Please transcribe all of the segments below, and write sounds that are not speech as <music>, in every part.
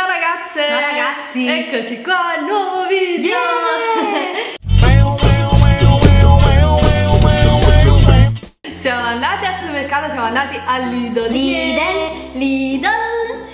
Ciao ragazze! Ciao ragazzi! Eccoci qua, nuovo video! Yeah! Siamo andati al supermercato, siamo andati al Lidl. Lidl, Lidl.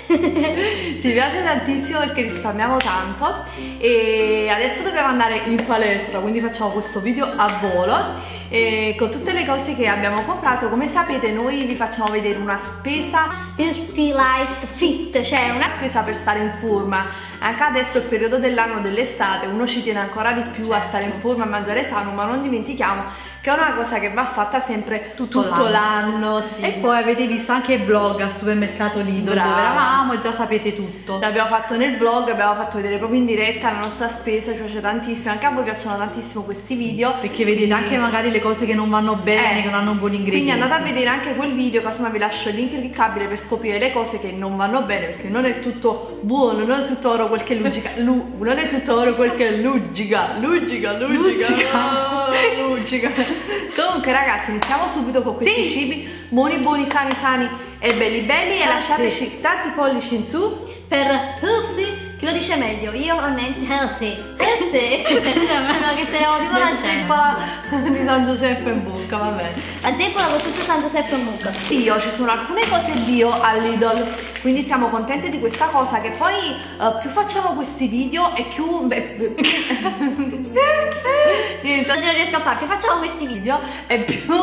<laughs> Ci piace tantissimo perché risparmiamo tanto e adesso dobbiamo andare in palestra, quindi facciamo questo video a volo e con tutte le cose che abbiamo comprato. Come sapete noi vi facciamo vedere una spesa Healthy Life Fit, cioè una spesa per stare in forma. Anche adesso è il periodo dell'anno dell'estate, uno ci tiene ancora di più a stare in forma, a mangiare sano, ma non dimentichiamo che è una cosa che va fatta sempre tutto, tutto l'anno. Sì. E poi avete visto anche il vlog al supermercato Lidl Brava. dove eravamo e già sapete tutto. L'abbiamo fatto nel vlog, abbiamo fatto vedere proprio in diretta la nostra spesa, ci piace tantissimo, anche a voi piacciono tantissimo questi video. Perché vedete anche magari le cose che non vanno bene, Eh, che non hanno buoni ingredienti. Quindi andate a vedere anche quel video, casomai vi lascio il link cliccabile per scoprire le cose che non vanno bene, perché non è tutto buono, non è tutto oro quel che luccica, lu- non è tutto oro quel che luccica, luccica, luccica, <laughs> luccica. Comunque ragazzi, iniziamo subito con questi Sì. cibi buoni buoni, sani sani e belli belli e lasciateci tanti pollici in su. per healthy, chi lo dice meglio? Io ho Nancy healthy. <laughs> Healthy. no, che teniamo tipo la zeppola. Di San Giuseppe in bocca, va bene. La zeppola con tutto San Giuseppe in mucca. Bio, ci sono alcune cose bio all'Idol, quindi siamo contenti di questa cosa che poi eh, più facciamo questi video e più... beh, <laughs> Niente, Non ce riesco a fare, più facciamo questi video. e più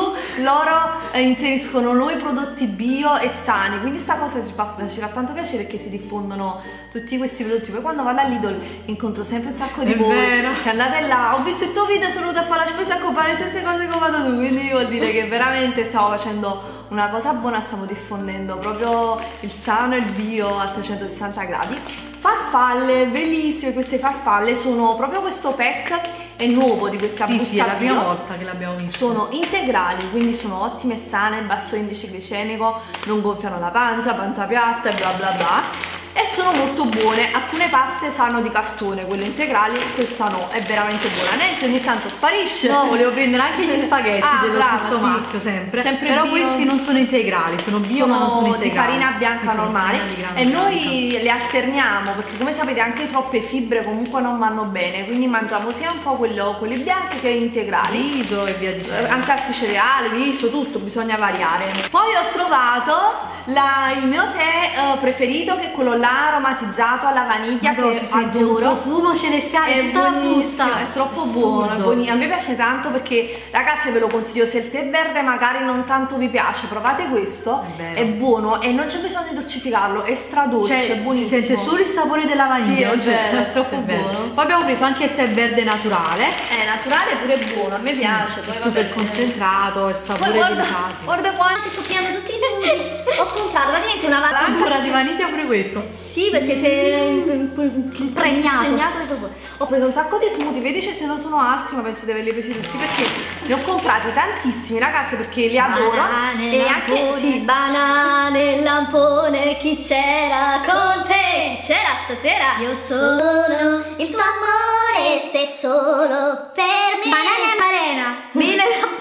loro eh, inseriscono nuovi prodotti bio e sani quindi sta cosa ci fa, ci fa tanto piacere perché si diffondono tutti questi prodotti poi quando vado all'Idol incontro sempre un sacco di È voi vero. che andate là ho visto il tuo video sono venuta a fare la spesa a comprare le stesse cose che ho fatto tu quindi vuol dire che veramente stiamo facendo una cosa buona stiamo diffondendo proprio il sano e il bio a 360 gradi farfalle bellissime queste farfalle sono proprio questo pack è nuovo di questa Sì, busta sì, è la prima volta che l'abbiamo visto. Sono integrali, quindi sono ottime e sane, basso indice glicemico, non gonfiano la pancia, pancia piatta e bla bla bla. E sono molto buone, alcune paste sanno di cartone, quelle integrali, questa no, è veramente buona. Nancy ogni tanto sparisce. No, volevo prendere anche gli <laughs> spaghetti Ah, dello brava, stesso sì. marchio sempre. Sempre Però bio. questi non sono integrali, sono bio ma non sono sono integrali. di farina bianca Sì, sono normale farina e noi bianca. le alterniamo perché come sapete anche troppe fibre comunque non vanno bene quindi mangiamo sia un po' quello, quelle bianche che integrali riso e via dicendo. anche altri cereali, riso, tutto, bisogna variare. Poi ho trovato la- il mio tè eh, preferito che è quello là aromatizzato alla vaniglia Madonna, che si adoro. profumo celestiale, È tutta busta. è troppo Assurdo. buono, è A me piace tanto perché ragazze ve lo consiglio, se il tè verde magari non tanto vi piace, provate questo, È è, buono e non c'è bisogno di dolcificarlo, è stradolce, Cioè, è si buonissimo. sente solo il sapore della vaniglia. Sì, è vero, è <laughs> troppo buono. Poi abbiamo preso anche il tè verde naturale. È naturale pure buono, a me piace. Sì, poi è vabbè. super concentrato, il Poi sapore guarda, delicato. guarda qua, Ti sto pigliando tutti i frutti. <laughs> Ho comprato praticamente una Allora, di vaniglia pure questo. Sì, perché sei impregnato. Proprio. Ho preso un sacco di smoothie, vedi se ce ne sono altri, ma penso di averli presi tutti perché ne ho comprati tantissimi ragazze perché li adoro. Banane, e anche sì, banane, lampone, chi c'era con te? C'era stasera? Io sono il tuo amore, se solo per me. Banana e marena,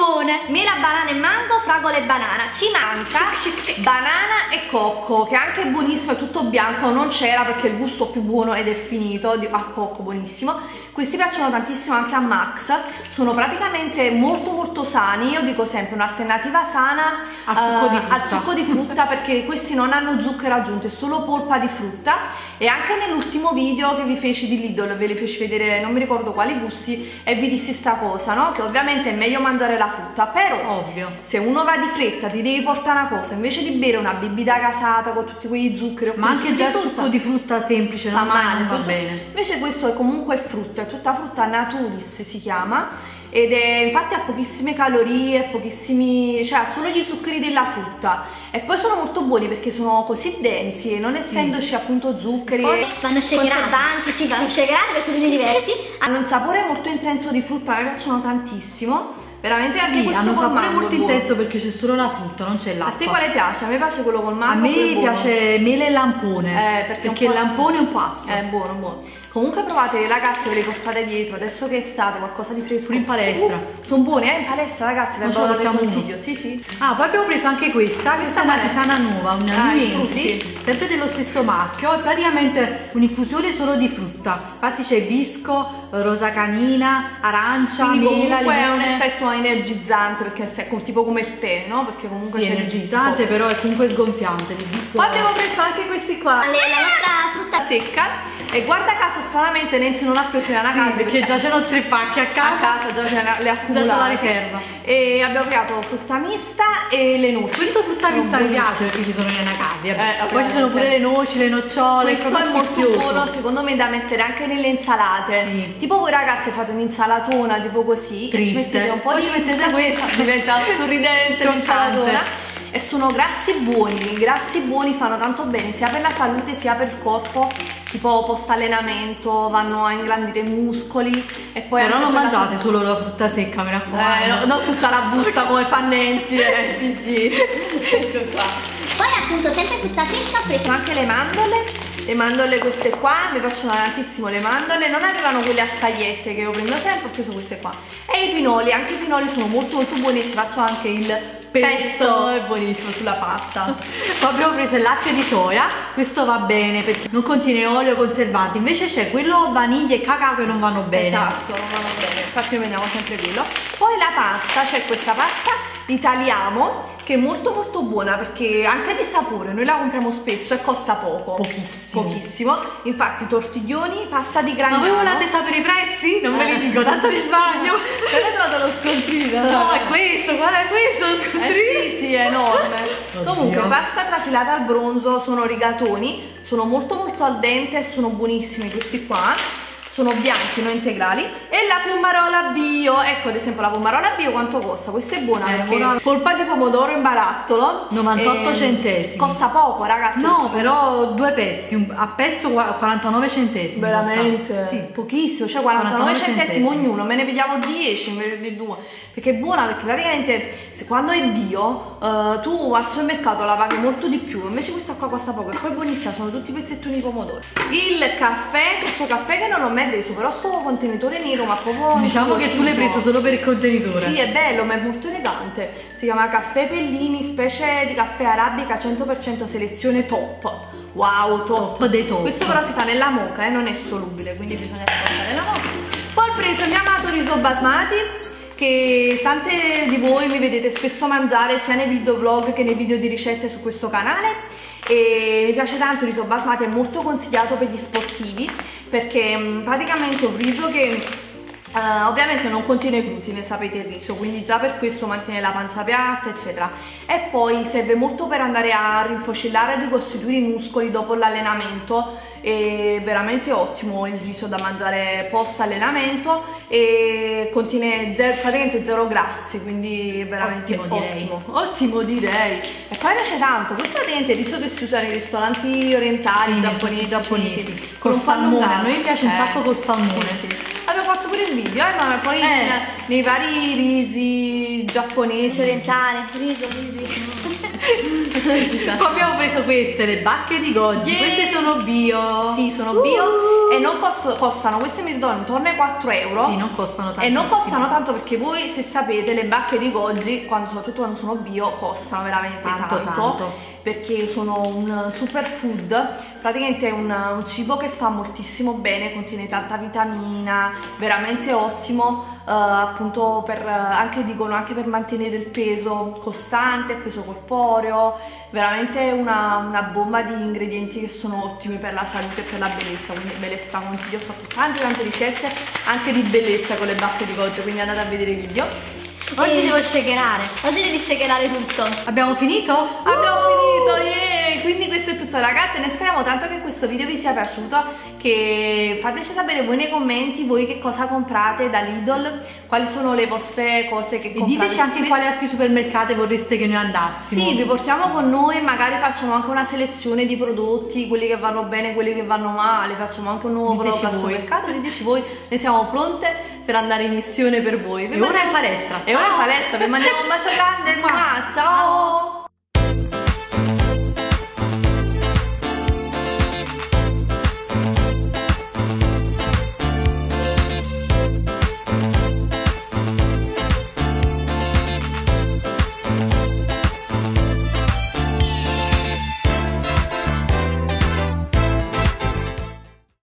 e lampone. Mela, banana e mango, fragola e banana. Ci manca banana e cocco, che anche è buonissimo, è tutto bianco, non c'era perché il gusto più buono ed è finito, a cocco buonissimo. Questi piacciono tantissimo anche a Max, sono praticamente molto molto sani, io dico sempre un'alternativa sana Al succo di eh, frutta. al succo di frutta perché questi non hanno zucchero aggiunto, è solo polpa di frutta e anche nell'ultimo video che vi feci di Lidl ve li feci vedere non mi ricordo quali gusti e vi dissi sta cosa, no? Che ovviamente è meglio mangiare la frutta, però Ovvio. se uno va di fretta ti devi portare una cosa invece di bere una bibita casata con tutti quegli zuccheri Ma anche già il succo di frutta semplice fa non male, va tutto- bene. Invece questo è comunque frutta, è tutta frutta naturis si chiama ed è infatti ha pochissime calorie, pochissimi, cioè ha solo gli zuccheri della frutta e poi sono molto buoni perché sono così densi e non essendoci appunto zuccheri Poi vanno shakerati. sì, vanno shakerati perché tu ti diverti. hanno un sapore molto intenso di frutta, a me piacciono tantissimo. Veramente anche Sì, questo hanno sapore molto intenso perché c'è solo la frutta, non c'è A l'acqua. te quale piace? A me piace quello col A mango. è me piace mele e lampone. Eh, perché, perché il po' lampone è un po' aspro. È buono, buono. Comunque provate ragazzi, ve li portate dietro, adesso che è estate, qualcosa di fresco. Pure in palestra. sono buoni, eh, in palestra ragazzi, lo do del portiamo consiglio. Sì, sì. Ah, poi abbiamo preso anche questa, questa è una tisana nuova, un Ah, alimenti, sempre dello stesso marchio, è praticamente un'infusione solo di frutta. Infatti c'è bisco, rosa canina, arancia, Quindi mela, comunque è un limone. Energizzante, perché è co- tipo come il tè, no? Perché comunque Sì, c'è energizzante, però è comunque sgonfiante. Poi abbiamo preso anche questi qua. La nostra frutta secca e guarda caso stranamente Nancy non ha preso le Sì, anacardi perché già c'erano tre pacchi a a casa. casa già ce le- le Già accumulate c'ho la riserva. e abbiamo creato frutta mista e le noci. Questo frutta mista mi piace perché ci sono gli anacardi. Eh, Poi ci sono pure le noci, le nocciole, questo proprio è molto buono secondo me da mettere anche nelle insalate. Sì. tipo voi ragazzi fate un'insalatona tipo così e ci Triste. mettete un po' Poi di ci mettete secca, diventa <laughs> sorridente l'insalatona. E sono grassi buoni i grassi buoni fanno tanto bene sia per la salute sia per il corpo tipo post allenamento vanno a inglandire i muscoli e poi Però non la mangiate solo la frutta secca, mi raccomando. Eh, no, non tutta la busta come fa Nancy, eh, sì, sì. Ecco <laughs> qua. Poi appunto sempre frutta secca ho preso anche le mandorle, le mandorle queste qua, mi piacciono tantissimo le mandorle, non avevano quelle a scagliette che io prendo sempre, ho preso queste qua. E i pinoli, anche i pinoli sono molto molto buoni e ci faccio anche il pesto, è buonissimo sulla pasta. Poi abbiamo preso il latte di soia, questo va bene perché non contiene olio conservanti, invece c'è quello vaniglia e cacao che non vanno bene. Esatto, non vanno bene, infatti noi vediamo sempre quello. Poi la pasta, c'è questa pasta italiamo che è molto molto buona perché anche di sapore, noi la compriamo spesso e costa poco. Pochissimo. Pochissimo. Infatti tortiglioni, pasta di Ma Gragnano. voi volete sapere i prezzi? Non ve li dico, tanto risparmio. <laughs> Però hai trovato lo scontrino. No, è questo, guarda questo lo scontrino. Eh sì, sì, è enorme. Oddio. Comunque, pasta trafilata al bronzo sono rigatoni, sono molto molto al dente e sono buonissimi questi qua. Sono bianchi, non integrali. E la pomarola bio. Ecco, ad esempio, la pomarola bio quanto costa? Questa è buona È perché buona. polpa di pomodoro in barattolo. 98 ehm, centesimi. Costa poco, ragazzi. No, però due pezzi, un- a pezzo gua- 49 centesimi. Veramente? costa. Sì. Pochissimo, cioè 49, 49 centesimi, centesimi. ognuno, me ne pigliamo 10 invece di due. Perché è buona, perché praticamente se quando è bio, eh, tu al supermercato la paghi molto di più, invece questa qua costa poco e poi buonissima, sono tutti pezzettoni di pomodoro. Il caffè, questo caffè che non ho mai preso, però sto contenitore nero, ma proprio Diciamo che tu l'hai preso solo per il contenitore. Sì, è bello, ma è molto elegante. Si chiama Caffè Pellini, specie di caffè arabica 100% selezione top. Wow, top. Top dei top. Questo però si fa nella moca, eh, non è solubile, quindi bisogna spostare nella moca. Poi ho preso il mio amato riso basmati che tante di voi mi vedete spesso mangiare sia nei video vlog che nei video di ricette su questo canale e mi piace tanto il riso basmati, è molto consigliato per gli sportivi perché mh, praticamente un riso che eh, ovviamente non contiene glutine, sapete il riso, quindi già per questo mantiene la pancia piatta, eccetera. E poi serve molto per andare a rinfocillare e ricostituire i muscoli dopo l'allenamento. È veramente ottimo il riso da mangiare post allenamento e contiene zero, praticamente zero grassi, quindi veramente Ottimo, ottimo. Ottimo direi. E poi piace tanto, questo è praticamente il riso che si usa nei ristoranti orientali, Sì, giapponesi, giapponesi. Col salmone, a noi piace un sacco col salmone. Sì, sì. Abbiamo fatto pure il video, eh, ma poi Eh. nei vari risi giapponesi, orientale, riso, riso. Orientali. Poi abbiamo preso queste, le bacche di Goggi. Yeah. Queste sono bio. Sì, sono bio e non costo- costano, queste mi danno intorno ai 4 euro. Sì, non costano tanto. E non costano tanto perché voi, se sapete, le bacche di Goggi, quando, soprattutto quando sono bio, costano veramente Tanto, tanto. tanto. Perché sono un superfood, praticamente è un, un cibo che fa moltissimo bene, contiene tanta vitamina, veramente ottimo, eh, appunto per, anche dicono anche per mantenere il peso costante, il peso corporeo, veramente una, una bomba di ingredienti che sono ottimi per la salute e per la bellezza, quindi ve le straconsiglio, ho fatto tante tante ricette anche di bellezza con le bacche di Goggio, quindi andate a vedere i video. Oggi devo shakerare. Oggi devi shakerare tutto. Abbiamo finito? Abbiamo finito, yeah! quindi questo è tutto ragazzi, ne speriamo tanto che questo video vi sia piaciuto, che fateci sapere voi nei commenti voi che cosa comprate da Lidl, quali sono le vostre cose che E comprate. diteci anche in quali altri supermercati vorreste che noi andassimo. Sì, vi portiamo con noi, magari facciamo anche una selezione di prodotti, quelli che vanno bene, quelli che vanno male, facciamo anche un nuovo Diteci prodotto al supermercato, diteci voi, ne siamo pronte per andare in missione per voi. Vi E ora in mandiamo- palestra. E ora in Ciao. palestra, vi mandiamo un bacio grande, Mua. ciao!